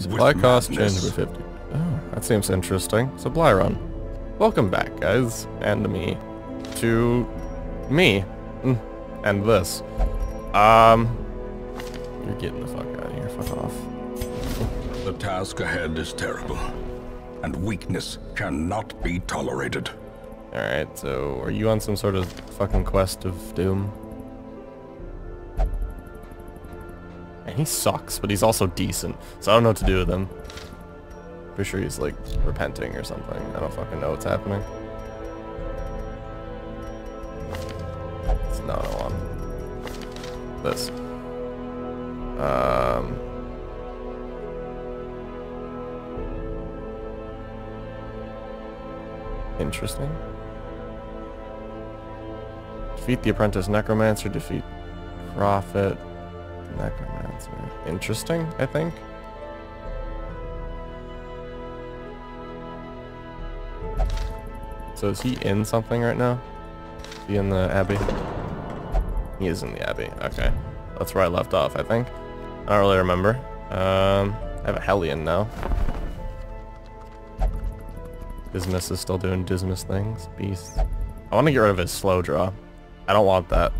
Supply cost changed by 50. Oh, that seems interesting. Supply run. Welcome back, guys, and me, to me, Mm, and this. Um, you're getting the fuck out of here. Fuck off. The task ahead is terrible, and weakness cannot be tolerated. All right, so are you on some sort of fucking quest of doom? And he sucks, but he's also decent, so I don't know what to do with him. Pretty sure he's like repenting or something. I don't fucking know what's happening. It's not on. This. Um. Interesting. Defeat the apprentice necromancer, defeat prophet necromancer. Interesting, I think. So is he in something right now? Is he in the abbey? He is in the abbey. Okay. That's where I left off, I think. I don't really remember. Um, I have a Hellion now. Dismas is still doing Dismas things. Beast. I want to get rid of his slow draw. I don't want that.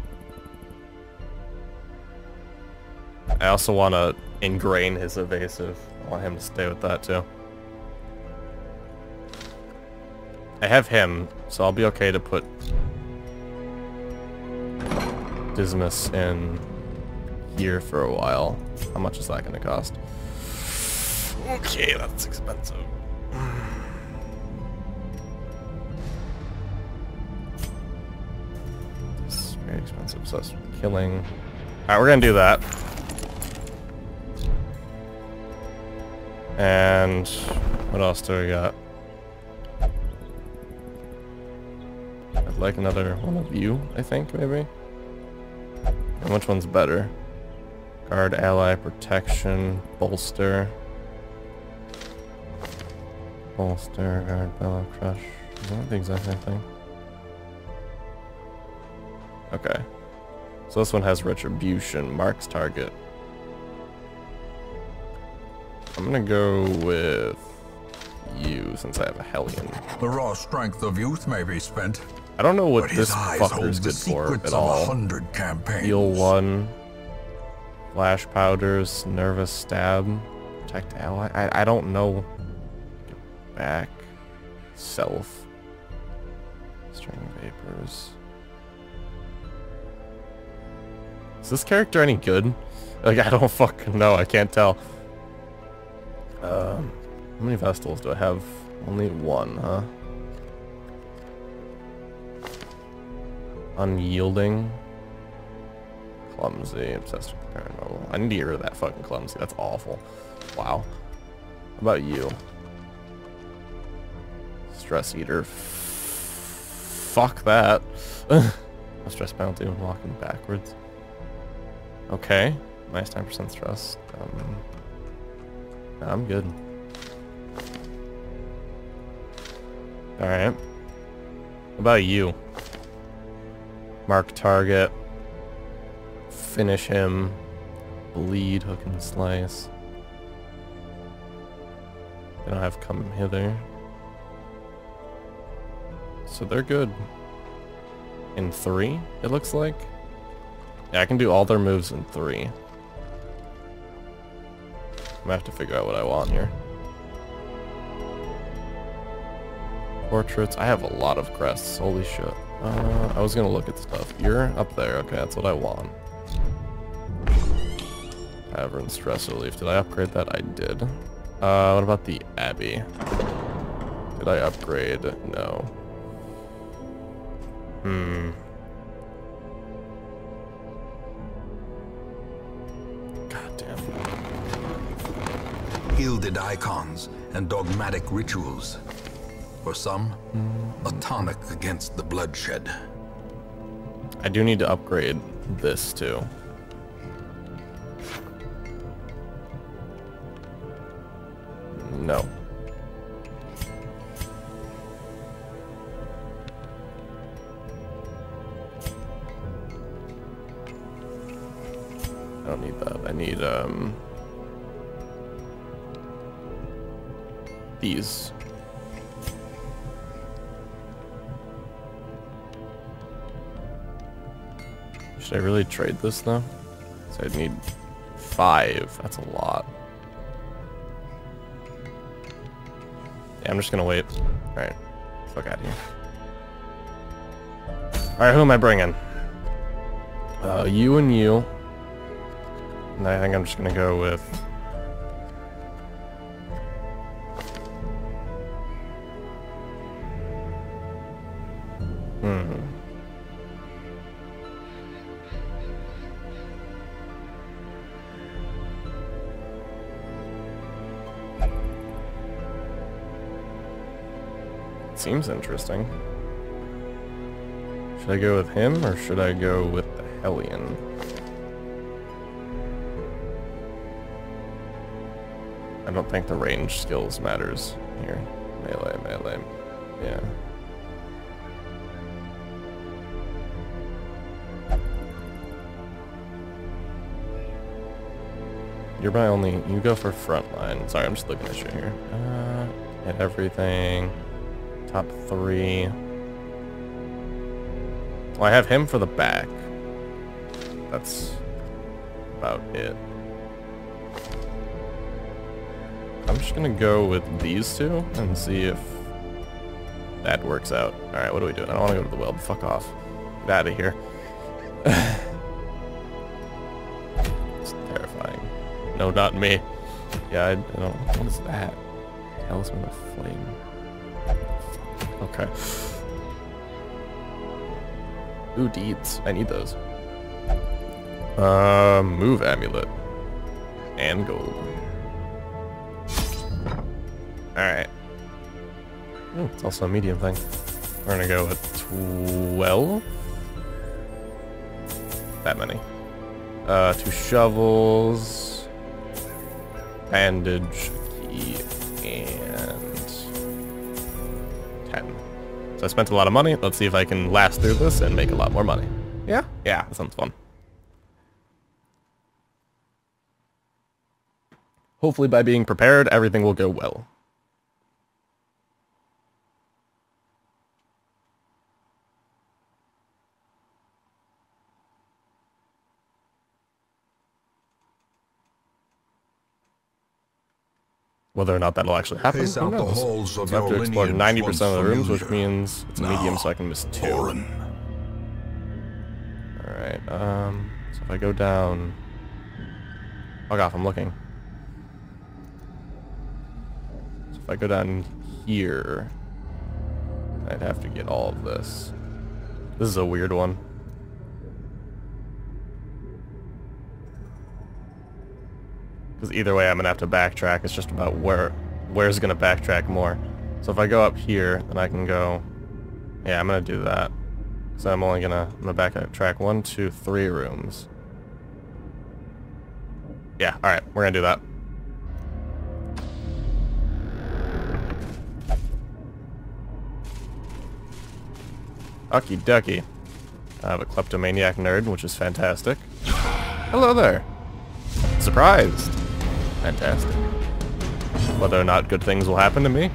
I also want to ingrain his evasive. I want him to stay with that too. I have him, so I'll be okay to put Dismas in here for a while. How much is that going to cost? Okay, that's expensive. Is very expensive, so that's killing. Alright, we're gonna do that. And what else do we got? I'd like another one of you, I think, maybe. And which one's better? Guard, ally, protection, bolster. Bolster, guard, bellow, crush. Is that the exact same thing? Okay. So this one has retribution, marks target. I'm gonna go with you since I have a Hellion. The raw strength of youth may be spent, I don't know what his this fucker's good for at all. Heal one. Flash powders, nervous stab, protect ally. I, I don't know. Get back. Self. String vapors. Is this character any good? Like I don't fucking know. I can't tell. Um, how many Vestals do I have? Only one, huh? Unyielding. Clumsy, obsessed with paranormal. I need to get rid of that fucking clumsy. That's awful. Wow. How about you? Stress eater. F- fuck that. Stress penalty when walking backwards. Okay. Minus 10% stress. Um, I'm good. Alright. How about you? Mark target. Finish him. Bleed, hook and slice. They don't have come hither. So they're good. In three, it looks like. Yeah, I can do all their moves in three. I'm gonna have to figure out what I want here. Portraits. I have a lot of crests. Holy shit. Uh, I was gonna look at stuff. You're up there. Okay, that's what I want. Tavern stress relief. Did I upgrade that? I did. Uh, what about the Abbey? Did I upgrade? No. Hmm. Gilded icons and dogmatic rituals. For some, a tonic against the bloodshed. I do need to upgrade this too. No. I don't need that. I need um these. Should I really trade this though? So I'd need five. That's a lot. Yeah, I'm just gonna wait. Alright. Fuck out of here. Alright, who am I bringing? Uh, you and you. And I think I'm just gonna go with... Seems interesting. Should I go with him or should I go with the Hellion? I don't think the range skills matters here. Melee, melee. Yeah. You're my only... You go for frontline. Sorry, I'm just looking at you here. Uh, hit everything. Top three. Well, I have him for the back. That's about it. I'm just gonna go with these two and see if that works out. Alright, what are we doing? I don't want to go to the Weald. Fuck off. Get out of here. it's terrifying. No, not me. Yeah, I, I don't... What is that? Talisman of Flame. Okay. Ooh, deeds. I need those. Uh, move amulet. And gold. Alright. Hmm, it's also a medium thing. We're gonna go with 12. That many. Uh, two shovels. Bandage, key, and So I spent a lot of money. Let's see if I can last through this and make a lot more money. Yeah? Yeah, that sounds fun. Hopefully by being prepared, everything will go well. Whether or not that'll actually happen, Pace who out the knows? I have to explore 90% of the rooms, which means it's a medium, so I can miss two. Alright, um, so if I go down... Fuck off, I'm looking. So if I go down here, I'd have to get all of this. This is a weird one. Because either way, I'm going to have to backtrack. It's just about where where's going to backtrack more. So if I go up here, then I can go... Yeah, I'm going to do that. So I'm only gonna I'm gonna backtrack one, two, three rooms. Yeah, alright, we're gonna do that. Ucky ducky. I have a kleptomaniac nerd, which is fantastic. Hello there. Surprised. Fantastic. Whether or not good things will happen to me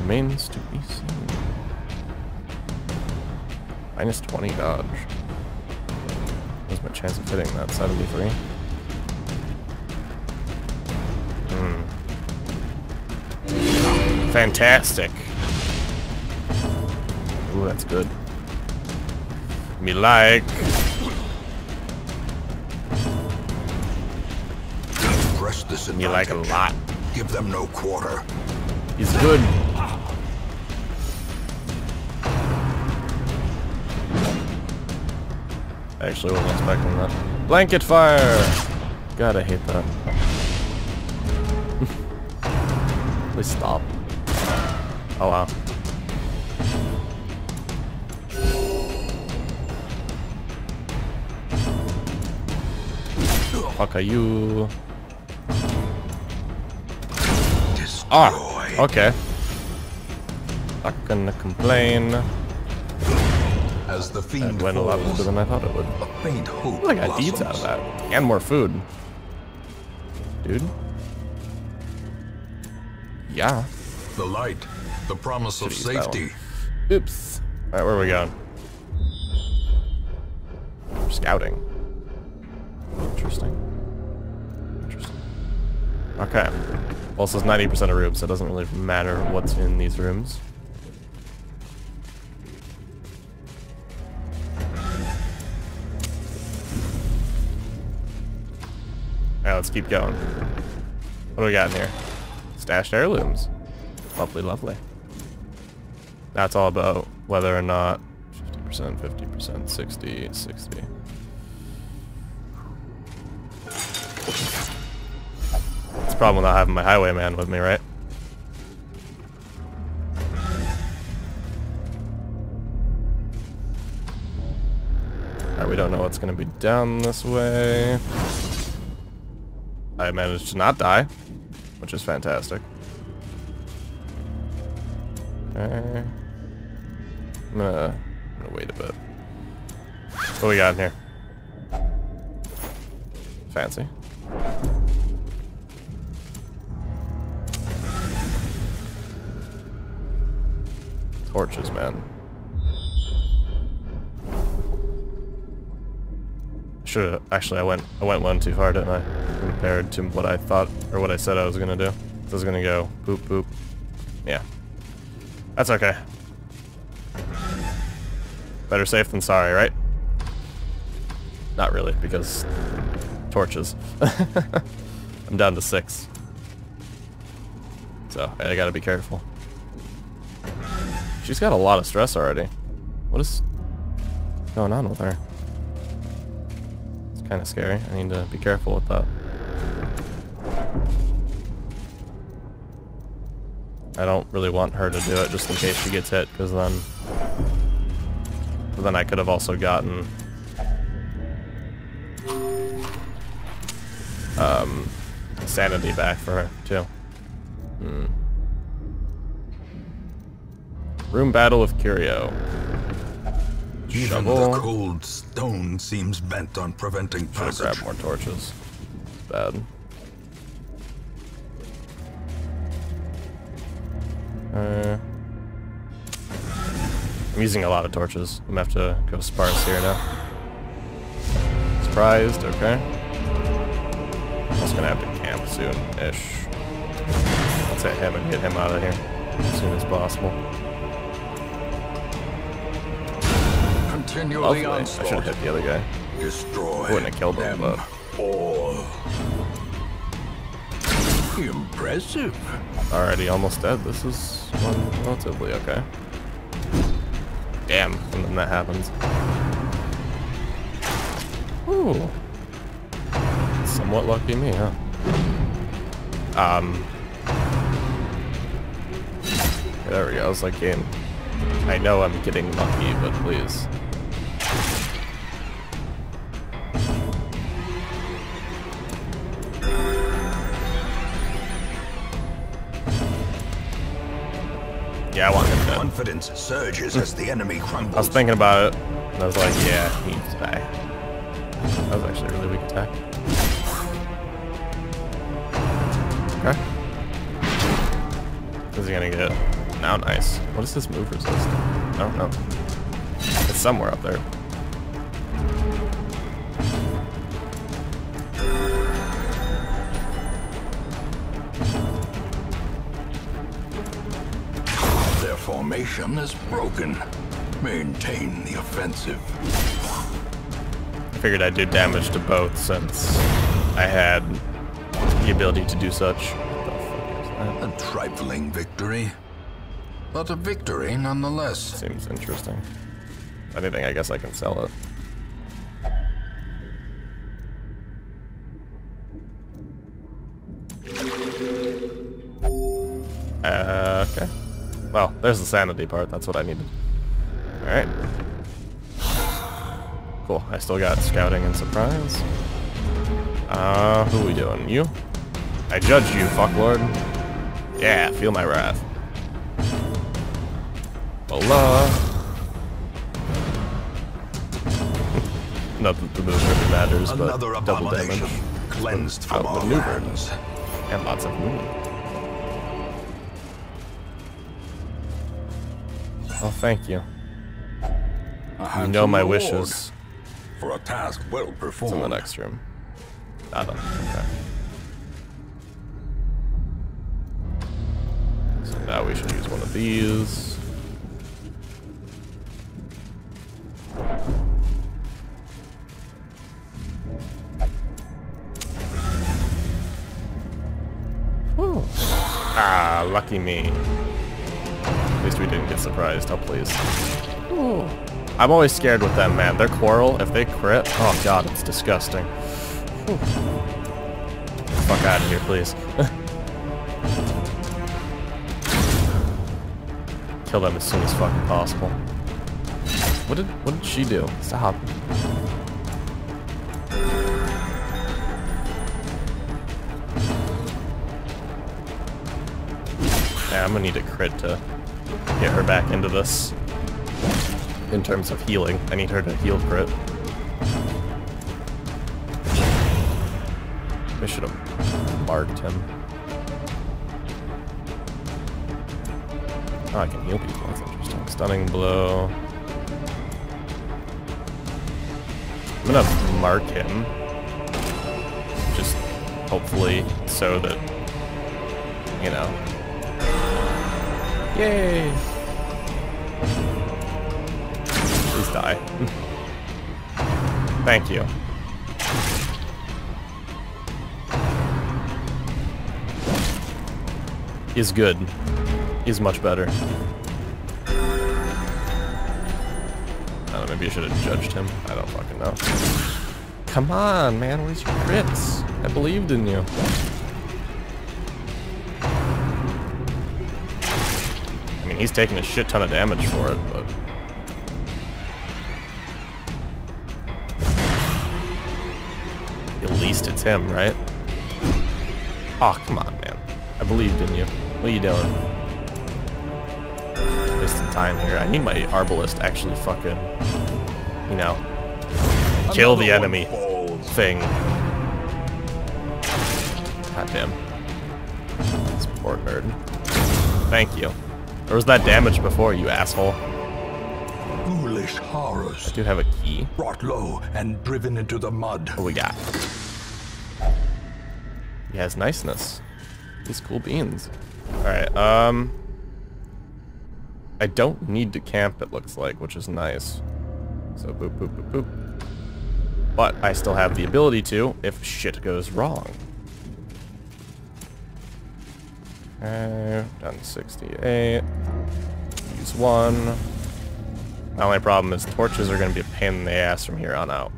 remains to be seen. Minus 20 dodge. What's my chance of hitting that? 73? Hmm. Fantastic. Ooh, that's good. Me like. This Me like a lot. Give them no quarter. He's good. Actually wasn't expecting that. Blanket fire! God, I hate that. Please stop. Oh wow. Fuck are you? Ah, okay. Not gonna complain. As the fiend That went a lot falls, better than I thought it would. a faint hope I got deeds out of that. And more food. Dude. Yeah. The light, the promise of used that safety. Oops. Alright, where are we going? Scouting. Interesting. Interesting. Okay. This is 90% of rooms, so it doesn't really matter what's in these rooms. Alright, let's keep going. What do we got in here? Stashed heirlooms. Lovely, lovely. That's all about whether or not 50%, 50%, 60, 60. Problem with not having my highwayman with me, right? Alright, we don't know what's gonna be down this way. I managed to not die, which is fantastic. Okay. I'm gonna, I'm gonna wait a bit. What we got in here? Fancy. Torches, man. Should have actually I went I went one too far, didn't I? Compared to what I thought or what I said I was gonna do. So I was gonna go boop boop. Yeah. That's okay. Better safe than sorry, right? Not really, because torches. I'm down to six. So I gotta be careful. She's got a lot of stress already. What is going on with her? It's kind of scary. I need to be careful with that. I don't really want her to do it just in case she gets hit, because then... Then I could have also gotten... Um, sanity back for her, too. Hmm. Room battle of Curio. Even Shovel. the cold stone seems bent on preventing Should passage. grabbed more torches. Bad. Uh, I'm using a lot of torches. I'm gonna have to go sparse here now. Surprised, okay. I'm just gonna have to camp soon-ish. Let's hit him and get him out of here as soon as possible. Continue Lovely. the I should have hit the other guy. Destroy Wouldn't have killed him, but- all. Impressive. Already almost dead. This is relatively okay. Damn, and then that happens. Ooh. Somewhat lucky me, huh? Um. There we go. I was like, game. I know I'm getting lucky, but please. Confidence surges as the enemy crumbles. I was thinking about it, and I was like, yeah, he needs to die. That was actually a really weak attack. Okay. Is he gonna get... Now nice. What is this move resist? I don't know. It's somewhere up there. Is broken. Maintain the offensive. I figured I'd do damage to both since I had the ability to do such. What the fuck is that? A trifling victory. But a victory nonetheless. Seems interesting. Anything, I guess I can sell it. Well, there's the sanity part. That's what I needed. Alright. Cool. I still got scouting and surprise. Uh, who are we doing? You? I judge you, fucklord. Yeah, feel my wrath. Voila. Not that the move really matters, Another but double damage. cleansed from Oh, our maneuvered. lands. And lots of moon. Oh, thank you. You know my wishes. For a task well It's performed. in the next room. Nada. Okay. So now we should use one of these. Whew. Ah, lucky me. Least we didn't get surprised. Oh, please. Ooh. I'm always scared with them, man. Their quarrel, if they crit, oh god, it's disgusting. Whew. Fuck out of here, please. Kill them as soon as fucking possible. What did what did she do? Stop. Yeah, I'm gonna need a crit to get her back into this. In terms of healing, I need her to heal crit. I should have marked him. Oh, I can heal people. That's interesting. Stunning blow. I'm gonna mark him. Just hopefully so that, you know. Yay! Die. Thank you. Is good. Is much better. I don't know, maybe I should have judged him. I don't fucking know. Come on, man, where's your crits? I believed in you. I mean, he's taking a shit ton of damage for it, but... it's him, right? Oh, come on, man. I believed in you. What are you doing? Wasting time here. I need my Arbalest to actually fucking, you know, kill the enemy thing. God damn. This poor nerd. Thank you. There was that damage before, you asshole? Foolish horrors. Do have a key? Brought low and driven into the mud. What we got? He has niceness. These cool beans. Alright, um... I don't need to camp, it looks like, which is nice. So boop, boop, boop, boop. But I still have the ability to if shit goes wrong. Okay, done 68. Use one. My only problem is torches are going to be a pain in the ass from here on out.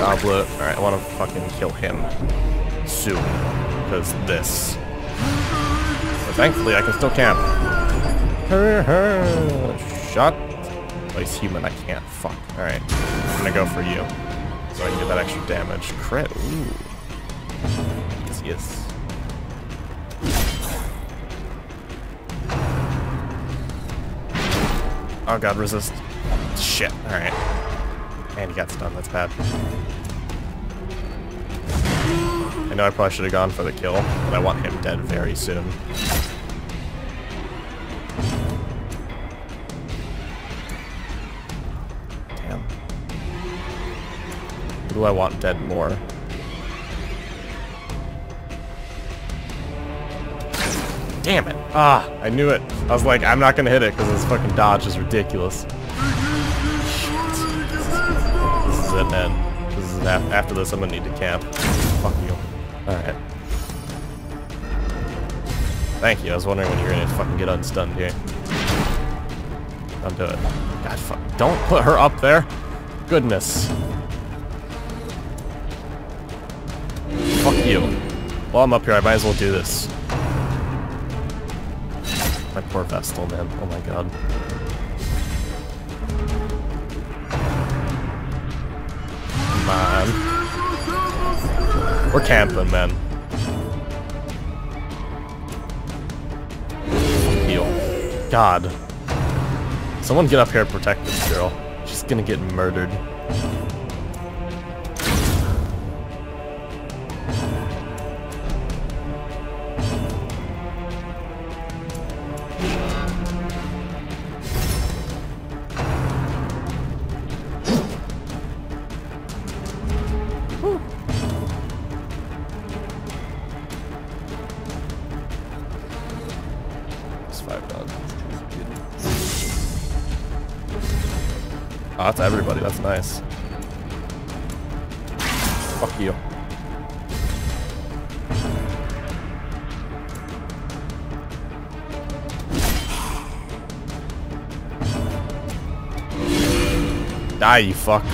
Alright, I want to fucking kill him. Soon. Because this. But thankfully, I can still camp. Shot. He's human. I can't. Fuck. Alright. I'm gonna go for you. So I can get that extra damage. Crit. Ooh. Yes, yes. Oh god, resist. Shit. Alright. And he got stunned. That's bad. I know I probably should have gone for the kill, but I want him dead very soon. Damn. Who do I want dead more? Damn it. Ah, I knew it. I was like, I'm not gonna hit it because this fucking dodge is ridiculous. It, man. This is af after this, I'm gonna need to camp. Fuck you. Alright. Thank you. I was wondering when you were gonna fucking get unstunned here. Don't do it. God, fuck. Don't put her up there. Goodness. Fuck you. While I'm up here, I might as well do this. My poor Vestal, man. Oh my god. We're camping, man. Heal. God. Someone get up here and protect this girl. She's gonna get murdered. Fuck you. Die, you fuck.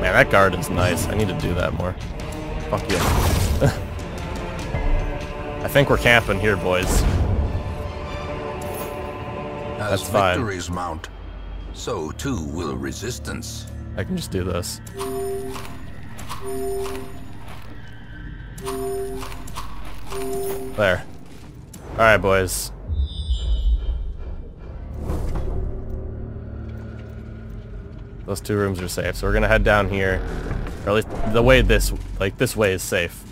Man, that guard is nice. I need to do that more. Fuck you. I think we're camping here, boys. As That's fine. victories mount, so too will resistance. I can just do this. There. Alright, boys. Those two rooms are safe, so we're gonna head down here. Or at least the way this, like, this way is safe.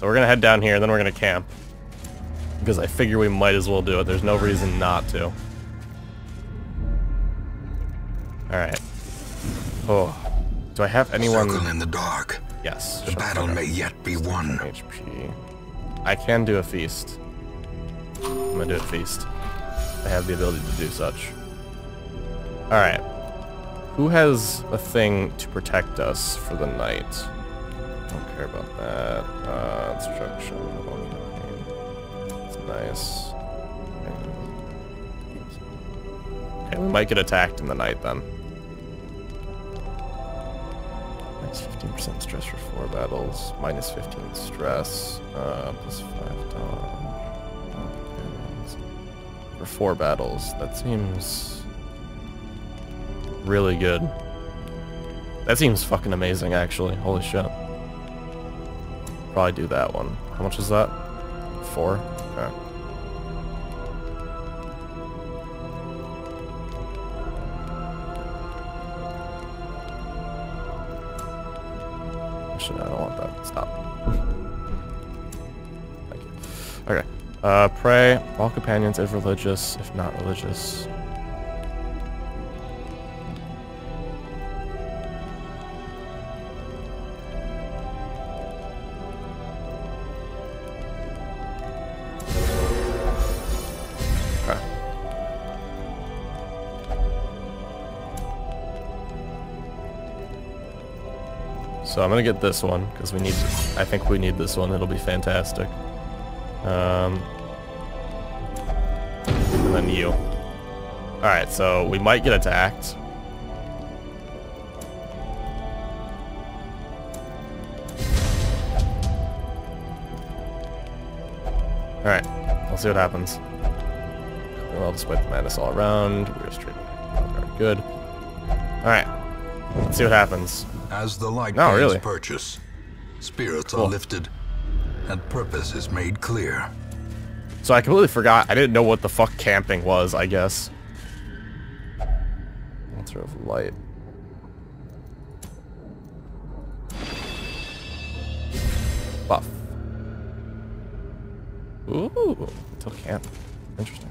So we're gonna head down here, and then we're gonna camp. Because I figure we might as well do it. There's no reason not to. Alright. Oh. Do I have anyone... Circle in the dark. Yes. The shut battle may yet be won. HP. I can do a feast. I'm gonna do a feast. I have the ability to do such. Alright. Who has a thing to protect us for the night? Don't care about that. Uh, instruction. It's nice. Okay, we might get attacked in the night then. Minus 15% stress for four battles. Minus 15 stress. Uh, plus 5 dodge. For four battles. That seems really good. That seems fucking amazing, actually. Holy shit. Probably do that one. How much is that? Four? Okay. Uh, pray. All companions, if religious, if not religious. So I'm gonna get this one because we need. I think we need this one. It'll be fantastic. Um, and then you. All right, so we might get attacked. All right, we'll see what happens. Well, despite the madness all around, we're straight. Very good. All right, let's see what happens. As the light No, really. purchase, spirits Cool. are lifted, and purpose is made clear. So I completely forgot. I didn't know what the fuck camping was, I guess. Altar of light. Buff. Ooh, until camp. Interesting.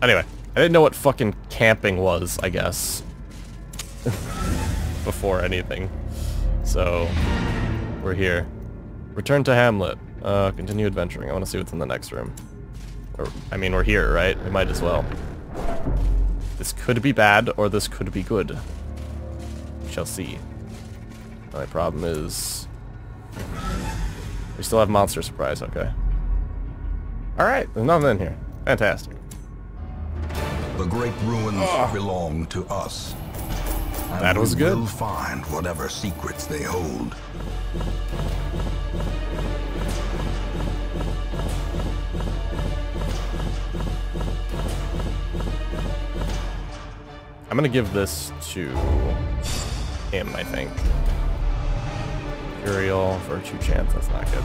Anyway, I didn't know what fucking camping was, I guess. Before anything. So, we're here. Return to Hamlet. Uh, continue adventuring. I want to see what's in the next room. Or, I mean, we're here, right? We might as well. This could be bad, or this could be good. We shall see. My problem is... We still have monster surprise, okay. Alright, there's nothing in here. Fantastic. The great ruins belong to us. That was good. we good. will find whatever secrets they hold. I'm gonna give this to him, I think. Imperial, Virtue Chance, that's not good.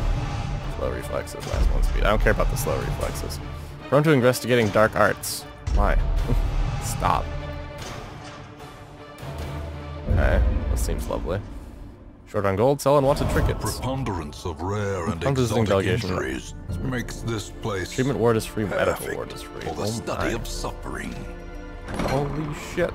Slow reflexes, last one speed. I don't care about the slow reflexes. Prone to investigating dark arts. Why? Stop. Okay, this seems lovely. Short on gold, sell unwanted trinkets. Preponderance of rare and exotic injuries makes this place Treatment ward is free, medical ward is free. for the Oh study my. of suffering. Holy shit.